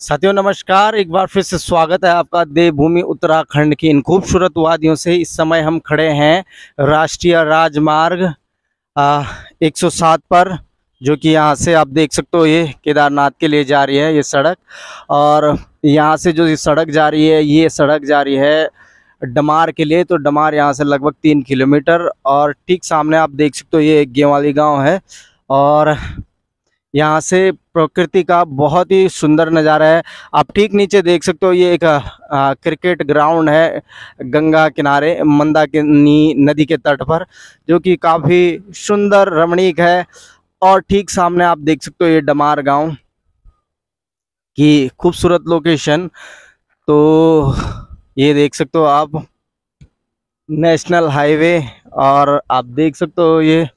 साथियों, नमस्कार। एक बार फिर से स्वागत है आपका देवभूमि उत्तराखंड की इन खूबसूरत वादियों से। इस समय हम खड़े हैं राष्ट्रीय राजमार्ग एक सौ सात पर, जो कि यहाँ से आप देख सकते हो, ये केदारनाथ के लिए जा रही है ये सड़क। और यहाँ से जो ये सड़क जा रही है, ये सड़क जा रही है डमार के लिए। तो डमार यहाँ से लगभग तीन किलोमीटर और ठीक सामने आप देख सकते हो, ये गेवाली गाँव है। और यहाँ से प्रकृति का बहुत ही सुंदर नज़ारा है। आप ठीक नीचे देख सकते हो ये एक आ, क्रिकेट ग्राउंड है गंगा किनारे मंदाकिनी नदी के तट पर जो कि काफ़ी सुंदर रमणीक है। और ठीक सामने आप देख सकते हो ये डमार गाँव की खूबसूरत लोकेशन। तो ये देख सकते हो आप नेशनल हाईवे और आप देख सकते हो ये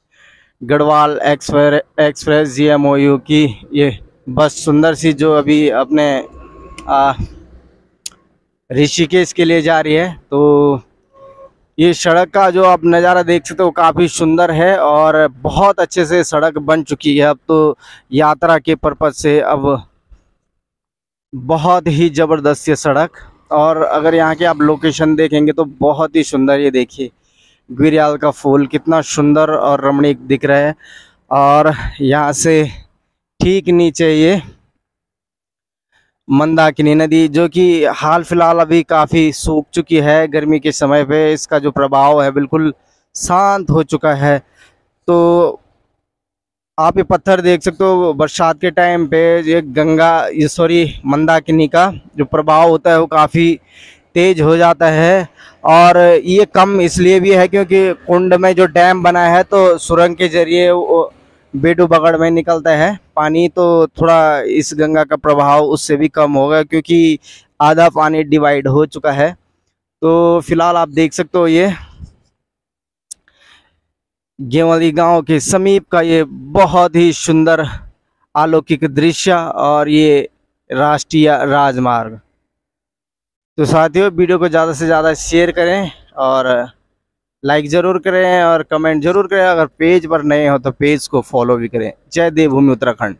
Garhwal express G M O U की ये बस सुंदर सी जो अभी अपने ऋषिकेश के लिए जा रही है तो ये सड़क का जो आप नज़ारा देख सकते हो काफ़ी सुंदर है और बहुत अच्छे से सड़क बन चुकी है। अब तो यात्रा के पर्पज़ से अब बहुत ही ज़बरदस्त ये सड़क और अगर यहाँ के आप लोकेशन देखेंगे तो बहुत ही सुंदर ये देखिए। गुरियाल का फूल कितना सुंदर और रमणीक दिख रहा है। और यहाँ से ठीक नीचे ये मंदाकिनी नदी, जो कि हाल फ़िलहाल अभी काफ़ी सूख चुकी है गर्मी के समय पे। इसका जो प्रभाव है बिल्कुल शांत हो चुका है। तो आप ये पत्थर देख सकते हो, बरसात के टाइम पे ये गंगा, ये सॉरी मंदाकिनी का जो प्रभाव होता है वो काफ़ी तेज हो जाता है और ये कम इसलिए भी है क्योंकि कुंड में जो डैम बना है तो सुरंग के ज़रिए बेडू बगड़ में निकलता है। पानी तो थोड़ा इस गंगा का प्रभाव उससे भी कम होगा क्योंकि आधा पानी डिवाइड हो चुका है। तो फ़िलहाल आप देख सकते हो ये गेवली गाँव के समीप का ये बहुत ही सुंदर अलौकिक दृश्य और ये राष्ट्रीय राजमार्ग। तो साथियों, वीडियो को ज़्यादा से ज़्यादा शेयर करें और लाइक ज़रूर करें और कमेंट ज़रूर करें। अगर पेज पर नए हो तो पेज को फॉलो भी करें। जय देवभूमि उत्तराखंड।